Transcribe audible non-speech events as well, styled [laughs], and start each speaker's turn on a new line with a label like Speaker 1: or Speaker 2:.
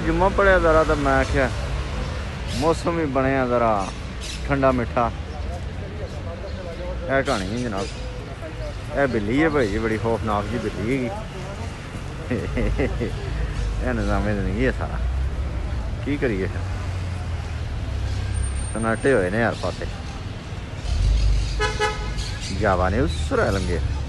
Speaker 1: जुम्मा पढ़िया जरा तो मैं आख्या, मौसम भी बनया जरा, ठंडा मिठा। है कहानी है जनाब। यह बिल्ली है भाई जी बड़ी खौफनाक जी बिल्ली है यह [laughs] निजामे नहीं है सारा। की करिए? सनाटे हुए ने यार पासे। जावा ने उस लंगे